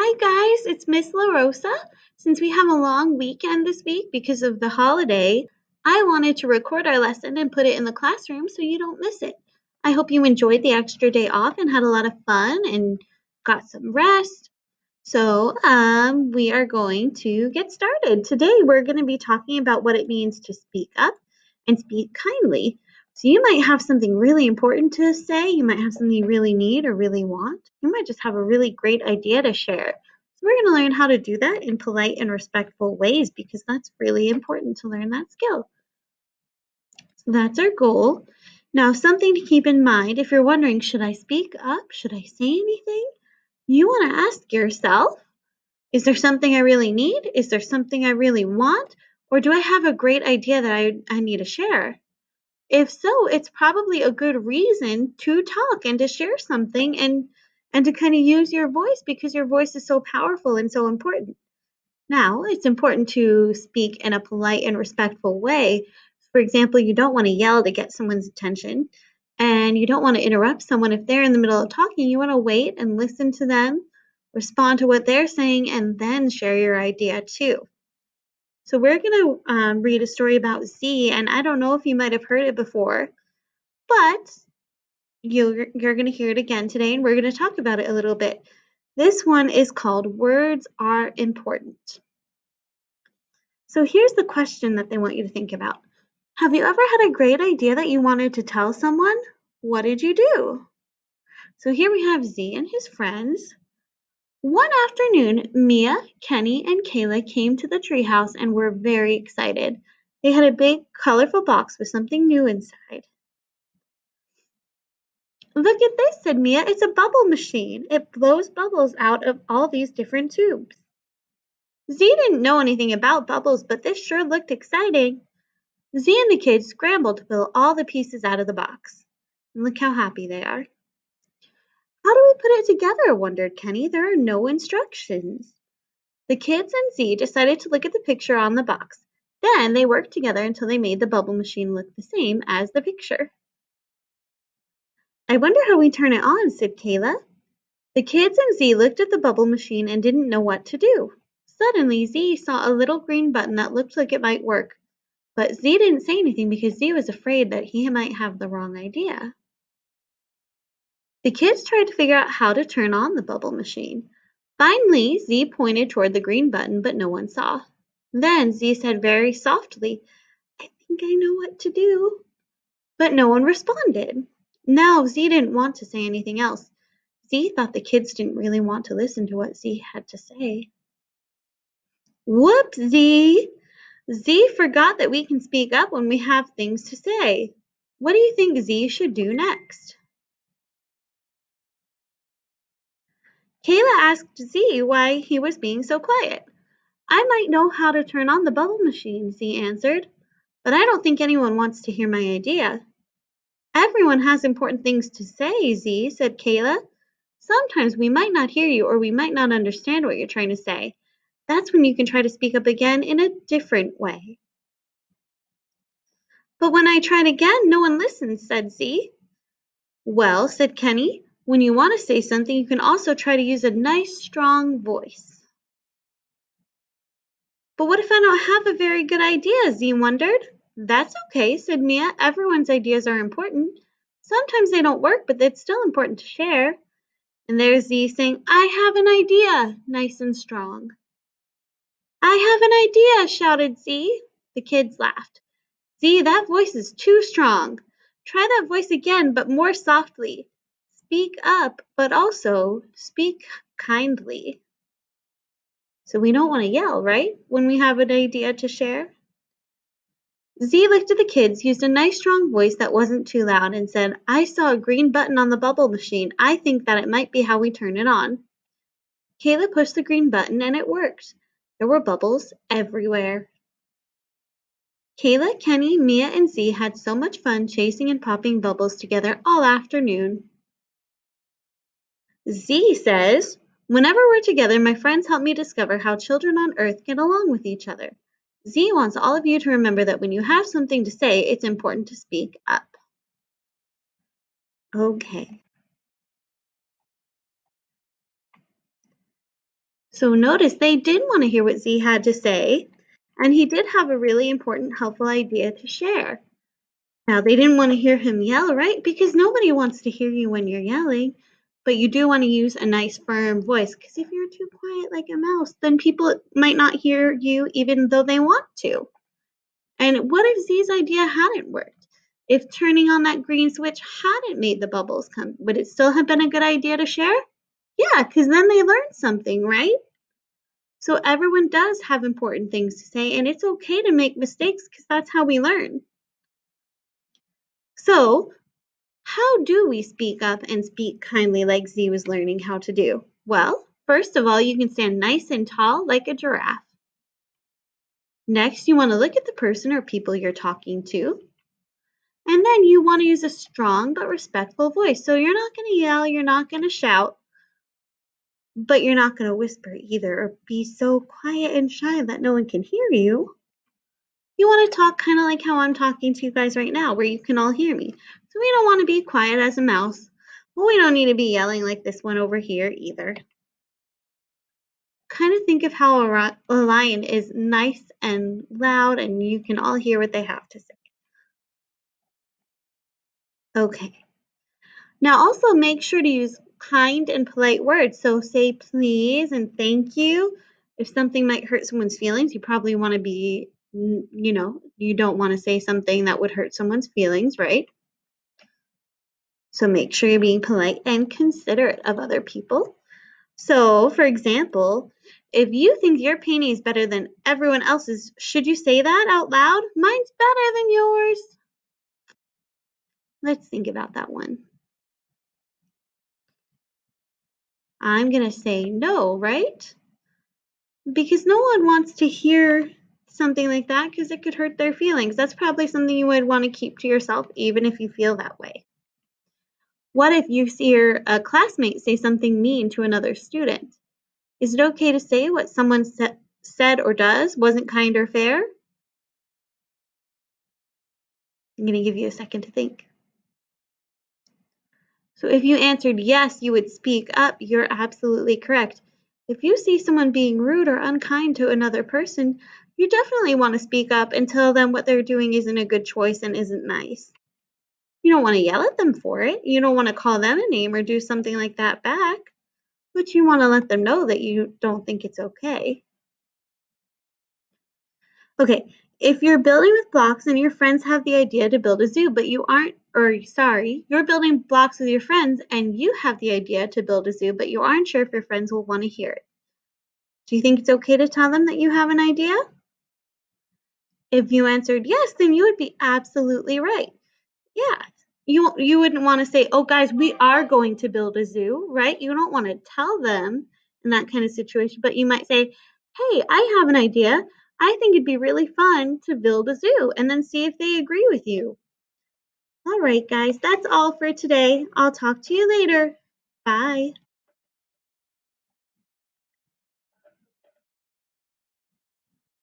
Hi guys, it's Miss LaRosa. Since we have a long weekend this week because of the holiday, I wanted to record our lesson and put it in the classroom so you don't miss it. I hope you enjoyed the extra day off and had a lot of fun and got some rest. So, um, we are going to get started. Today, we're going to be talking about what it means to speak up and speak kindly. So you might have something really important to say. You might have something you really need or really want. You might just have a really great idea to share. So we're going to learn how to do that in polite and respectful ways because that's really important to learn that skill. So that's our goal. Now, something to keep in mind if you're wondering, should I speak up? Should I say anything? You want to ask yourself, is there something I really need? Is there something I really want? Or do I have a great idea that I, I need to share? If so, it's probably a good reason to talk and to share something and and to kind of use your voice because your voice is so powerful and so important. Now, it's important to speak in a polite and respectful way. For example, you don't want to yell to get someone's attention, and you don't want to interrupt someone if they're in the middle of talking. You want to wait and listen to them, respond to what they're saying, and then share your idea too. So we're going to um, read a story about Z, and I don't know if you might have heard it before, but you're, you're going to hear it again today, and we're going to talk about it a little bit. This one is called Words Are Important. So here's the question that they want you to think about. Have you ever had a great idea that you wanted to tell someone? What did you do? So here we have Z and his friends one afternoon, Mia, Kenny, and Kayla came to the treehouse and were very excited. They had a big, colorful box with something new inside. Look at this, said Mia. It's a bubble machine. It blows bubbles out of all these different tubes. Z didn't know anything about bubbles, but this sure looked exciting. Z and the kids scrambled to pull all the pieces out of the box. And look how happy they are. How do we put it together? wondered Kenny. There are no instructions. The kids and Z decided to look at the picture on the box. Then they worked together until they made the bubble machine look the same as the picture. I wonder how we turn it on, said Kayla. The kids and Z looked at the bubble machine and didn't know what to do. Suddenly, Z saw a little green button that looked like it might work. But Z didn't say anything because Z was afraid that he might have the wrong idea. The kids tried to figure out how to turn on the bubble machine. Finally, Z pointed toward the green button, but no one saw. Then Z said very softly, I think I know what to do. But no one responded. Now Z didn't want to say anything else. Z thought the kids didn't really want to listen to what Z had to say. Whoops, Z! Z forgot that we can speak up when we have things to say. What do you think Z should do next? Kayla asked Z why he was being so quiet. I might know how to turn on the bubble machine, Z answered, but I don't think anyone wants to hear my idea. Everyone has important things to say, Z, said Kayla. Sometimes we might not hear you or we might not understand what you're trying to say. That's when you can try to speak up again in a different way. But when I tried again, no one listened, said Z. Well, said Kenny, when you want to say something, you can also try to use a nice, strong voice. But what if I don't have a very good idea? Z wondered. That's okay, said Mia. Everyone's ideas are important. Sometimes they don't work, but it's still important to share. And there's Z saying, I have an idea, nice and strong. I have an idea, shouted Z. The kids laughed. Z, that voice is too strong. Try that voice again, but more softly. Speak up, but also speak kindly. So we don't want to yell, right? When we have an idea to share. Z looked at the kids, used a nice strong voice that wasn't too loud, and said, I saw a green button on the bubble machine. I think that it might be how we turn it on. Kayla pushed the green button and it worked. There were bubbles everywhere. Kayla, Kenny, Mia, and Z had so much fun chasing and popping bubbles together all afternoon. Z says, Whenever we're together, my friends help me discover how children on Earth get along with each other. Z wants all of you to remember that when you have something to say, it's important to speak up. Okay. So notice they did want to hear what Z had to say, and he did have a really important, helpful idea to share. Now, they didn't want to hear him yell, right? Because nobody wants to hear you when you're yelling, but you do want to use a nice, firm voice. Because if you're too quiet like a mouse, then people might not hear you even though they want to. And what if Z's idea hadn't worked? If turning on that green switch hadn't made the bubbles come, would it still have been a good idea to share? Yeah, because then they learned something, right? So everyone does have important things to say, and it's okay to make mistakes because that's how we learn. So, how do we speak up and speak kindly like Z was learning how to do? Well, first of all, you can stand nice and tall like a giraffe. Next, you want to look at the person or people you're talking to. And then you want to use a strong but respectful voice. So you're not going to yell, you're not going to shout, but you're not going to whisper either or be so quiet and shy that no one can hear you. You want to talk kind of like how I'm talking to you guys right now, where you can all hear me. So we don't want to be quiet as a mouse, but we don't need to be yelling like this one over here either. Kind of think of how a, a lion is nice and loud and you can all hear what they have to say. Okay. Now also make sure to use kind and polite words. So say please and thank you. If something might hurt someone's feelings, you probably want to be, you know, you don't want to say something that would hurt someone's feelings, right? So make sure you're being polite and considerate of other people. So, for example, if you think your painting is better than everyone else's, should you say that out loud? Mine's better than yours. Let's think about that one. I'm going to say no, right? Because no one wants to hear something like that because it could hurt their feelings. That's probably something you would want to keep to yourself, even if you feel that way. What if you hear a classmate say something mean to another student? Is it okay to say what someone sa said or does wasn't kind or fair? I'm going to give you a second to think. So if you answered yes, you would speak up, you're absolutely correct. If you see someone being rude or unkind to another person, you definitely want to speak up and tell them what they're doing isn't a good choice and isn't nice. You don't want to yell at them for it. You don't want to call them a name or do something like that back. But you want to let them know that you don't think it's okay. Okay, if you're building with blocks and your friends have the idea to build a zoo, but you aren't, or sorry, you're building blocks with your friends and you have the idea to build a zoo, but you aren't sure if your friends will want to hear it. Do you think it's okay to tell them that you have an idea? If you answered yes, then you would be absolutely right. Yeah, you you wouldn't want to say, "Oh, guys, we are going to build a zoo," right? You don't want to tell them in that kind of situation, but you might say, "Hey, I have an idea. I think it'd be really fun to build a zoo and then see if they agree with you. All right, guys, that's all for today. I'll talk to you later. Bye.